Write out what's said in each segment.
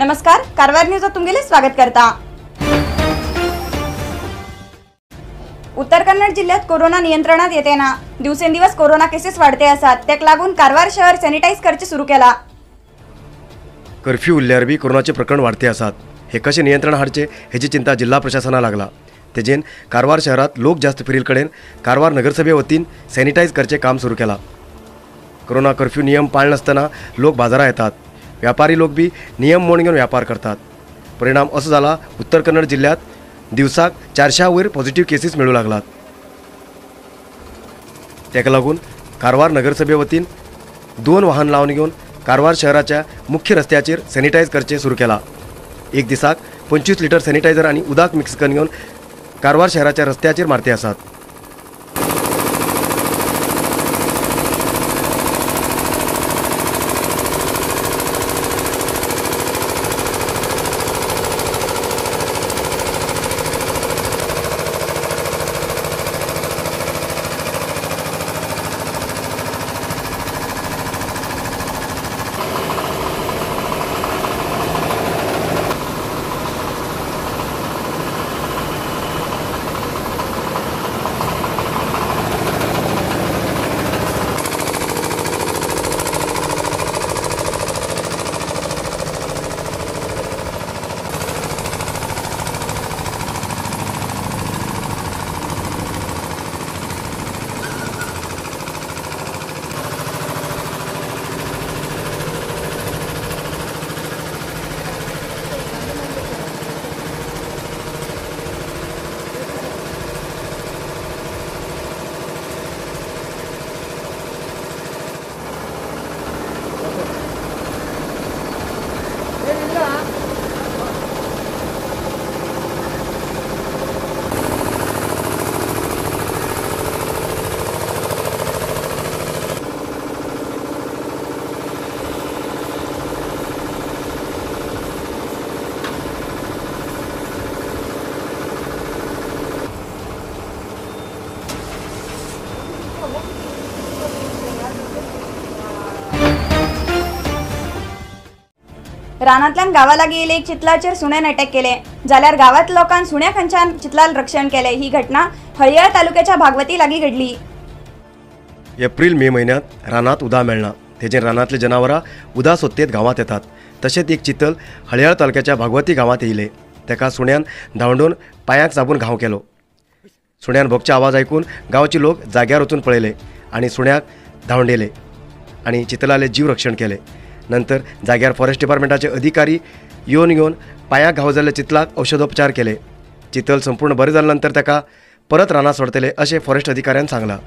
नमस्कार कारवार न्यूजात तुमगेले स्वागत करता. उत्तर कन्नड जिल्ह्यात कोरोना नियंत्रणात येते ना. दिवसेंदिवस कोरोना केसेस वाढते असतात त्याक लागून कारवार शहर सॅनिटाईज करचे सुरू केला. कर्फ्यू उरल्यार बी कोरोनाचे प्रकरण वाढते आसात हे कशें नियंत्रण हाडचे हेची चिंता जिल्हा प्रशासना लागला. तेजेन कारवार शहरात लोक जास्त फिरील कडेन कारवार नगरसभे वतीन सॅनिटायज करचे काम सुरू केला. कोरोना कर्फ्यू नियम पाळनासतना लोक बाजारात येतात. व्यापारी लोक बी नियम मोड घेवन व्यापार करतात. परिणाम असो जाला उत्तर कन्नड जिल्ह्यात दिवसाक चारशा वयर पॉझिटिव्ह केसीस मेळूं लागलात. तेका लागून कारवार नगरसभे वतीन दोन वाहन लावन घेवन कारवार शहराच्या मुख्य रस्त्याचेर सॅनिटायज करचे सुरू केला. एक दिसाक पंचवीस लिटर सॅनिटायझर आनी उदक मिक्स करून घेवन कारवार शहराच्या रस्त्याचेर मारते आसात रानातल्यान गावाला गेले एक चितलाचेर सुण्यान अटॅक केले. जाल्यार गावात लोकांन सुण्या खंयच्यान चितलाल रक्षण केले ही घटना हळयाळ तालुक्याच्या भागवती लागीं घडली. एप्रिल मे महिन्यात रानात उदा मेळना तेजेर रानातले जनावरां उदा सोदतेत गांवांत येतात. तशेंच एक चितल हळयाळ तालुक्याच्या भागवती गांवांत येयले. तेका सुण्यान धांवडून पांयाक चाबून घाव केलो. सुण्यान भोगचे आवाज आयकून गांवचे लोक जाग्यार वचून पळयले आनी सुण्याक धांवडेले आनी चितलाले जीव रक्षण केले. नंतर जाग्यार फॉरेस्ट डिपार्टमेंटाचे अधिकारी येवन येवन पांयाक घाव जाल्ल्या चितलाक औषधोपचार केले. चितल संपूर्ण बरें जाले नंतर ताका परत रानात सोडतले अशें फॉरेस्ट अधिकाऱ्यान सांगलां.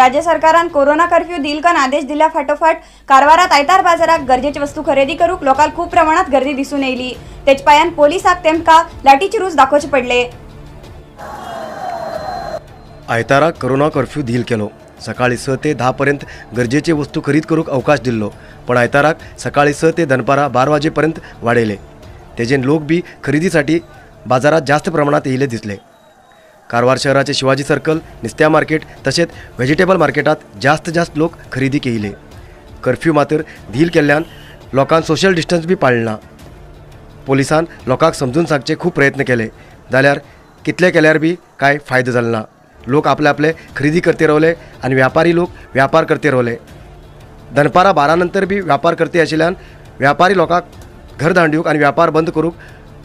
राज्य सरकारान कोरोना कर्फ्यू दिल कन आदेश दिल्या फाटोफाट. कारवारात आयतार बाजारात गरजेची वस्तू खरेदी करूक लोकांक खूप प्रमाणात गर्दी दिसून येयली. तेच पायान पोलिसाक तेमका लाठीची रूच दाखोवचे पडले. आयताराक कोरोना कर्फ्यू धील केलो. सकाळी स ते धा पर्यंत गरजेचे वस्तू खरीद करूक अवकाश दिल्लो पण आयताराक सकाळी स ते दनपारा बारा वाजेपर्यंत वाडयले तेजेन लोक बी खरेदीसाठी बाजारात जास्त प्रमाणात येयले दिसले. कारवार शहराचे शिवाजी सर्कल नुस्त्या मार्केट तसेच व्हेजिटेबल मार्केटात जास्त जास्त लोक खरेदी केले. कर्फ्यू मात्र धील केल्ल्यान लोकांक सोशल डिस्टन्स बी पाळना पोलिसान लोकांक समजून सांगचे खूप प्रयत्न केले. जाल्यार कितले केल्यार बी कांय फायदो जालो ना लोक आपले आपले खरेदी करते रावले आनी व्यापारी लोक व्यापार करते रावले. दनपारा बारा नंतर बी व्यापार करते आशिल्ल्यान व्यापारी लोकांक घर धांडूक आनी व्यापार बंद करूंक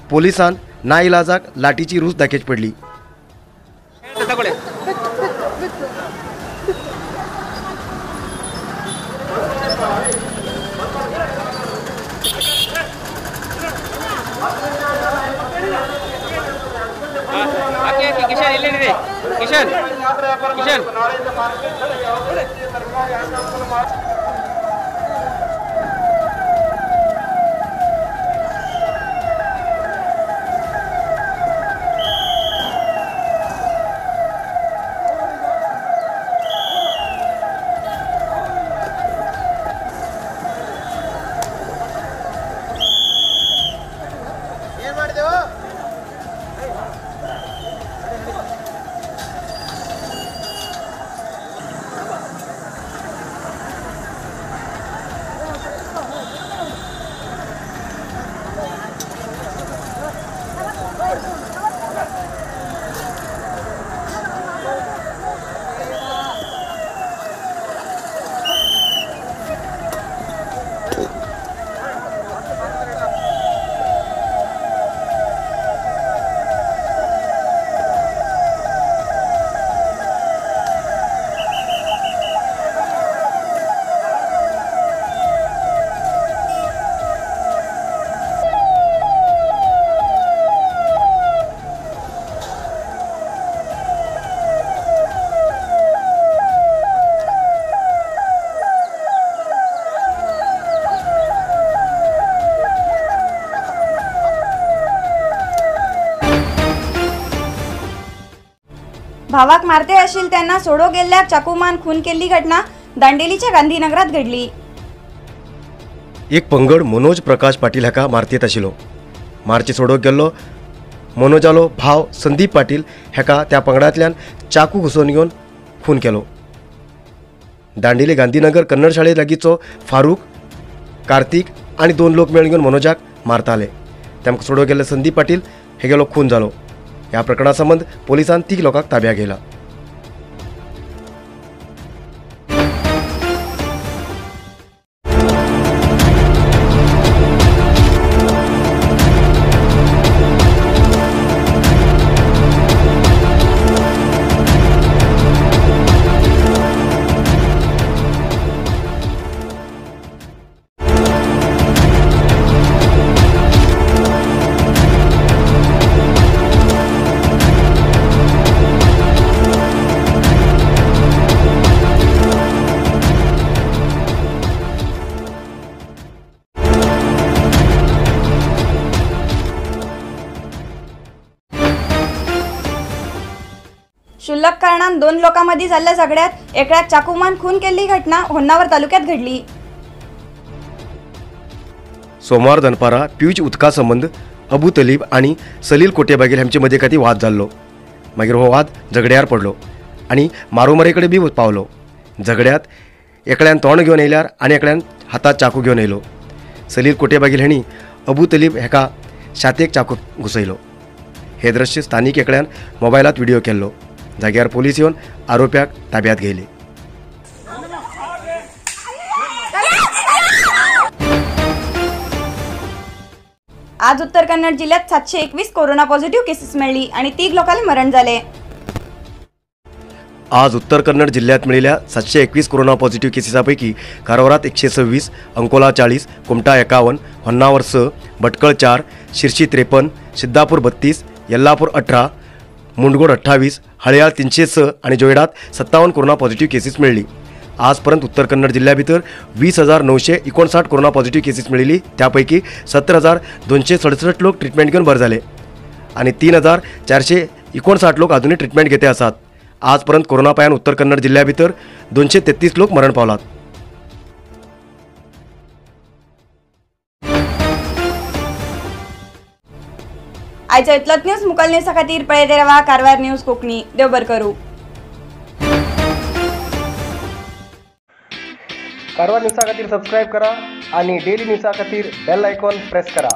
पोलिसान नाइलाजाक लाटीची रूच दाखेच पडली. ತಗೊಳ್ಳಿ ತಗೊಳ್ಳಿ ಆಕೆ ಆಕೆ ಕಿಶನ್ ಎಲ್ಲಿದೆ ಕಿಶನ್ ಕಿಶನ್ भावाक मारते असेल त्यांना सोडो गेल्ल्या चाकूमान खून केल्ली घटना दांडेलीच्या गांधीनगरात घडली. एक पंगड मनोज प्रकाश पाटील हाका मारतेत आशिल्लो. मारची सोडोक गेल्लो. मनोजालो भाव संदीप पाटील हेका त्या पंगडांतल्यान चाकू घुसोवन घेवन खून केलो. दांडेली गांधीनगर कन्नड शाळे लागींचो फारूक कार्तिक आनी दोन लोक मेळून घेवन मनोजाक मारताले तेमकां सोडोक गेल्ले संदीप पाटील हे गेलो खून जालो ह्या प्रकरणा संबंद पोलिसान तीग लोकांक ताब्यात घेला शुल्लक कारणान दोन लोकांमध्ये झाल्या झगड्यात एकाच चाकूमान खून केल्ली घटना होन्नावर तालुक्यात घडली. सोमवार दनपारा पियूच उदका संबंद अबू तलीब आनी सलील कोटेबागेल हांचे मदीं खातीर वाद जाल्लो मागीर हो वाद झगड्यार पडलो आनी मारोमारे कडेन बी पावलो. झगड्यात एकल्यान तोंड घेवन येयल्यार आनी एकल्यान हातात चाकू घेवन येयलो सलील कोटेबागेल हांणी अबू तलीब हेका छातयेक चाकू घुसयलो हे दृश्य स्थानीक एकल्यान मोबायलात व्हिडिओ केल्लो. जाग्यार पोलीस येवन आरोप्याक ताब्यात घेयले आज उत्तर कन्नड जिल्ह्यात सातशे एकवीस कोरोना पॉझिटिव्ह केसेस मिळली आणि तीग लोकांना मरण झाले. आज उत्तर कन्नड जिल्ह्यात मिळालेल्या सातशे एकवीस कोरोना पॉझिटिव्ह केसेसपैकी कारवारात एकशे सव्वीस अंकोला चाळीस कुमटा एकावन्न होन्नावर स भटकळ चार शिर्शी त्रेपन्न सिद्धापूर बत्तीस यल्लापूर अठरा मुंडगोड अठ्ठावीस हळयाळ तीनशे स आणि जोयडात सत्तावन्न कोरोना पॉझिटिव्ह केसेस मिळली. आजपर्यंत उत्तर कन्नड जिल्ह्या भितर वीस हजार नऊशे एकोणसाठ कोरोना पॉझिटिव्ह केसेस मिळिली. त्यापैकी सत्तर हजार दोनशे सडसष्ट लोक ट्रिटमेंट घेवन बरे झाले आणि तीन हजार चारशे एकोणसाठ लोक अजूनही ट्रिटमेंट घेते आसात आजपर्यंत कोरोना पायान उत्तर कन्नड जिल्ह्या भितर दोनशे तेत्तीस लोक मरण पावलात. आयच्या इतलत न्यूज मुकल न्यूजा खातीर पळयत रावा कारवार न्यूज कोंकणी. देव बर करूं. कारवार न्यूजा खातीर सबस्क्राईब करा आणि डेली न्यूजा खातीर बेल आयकॉन प्रेस करा.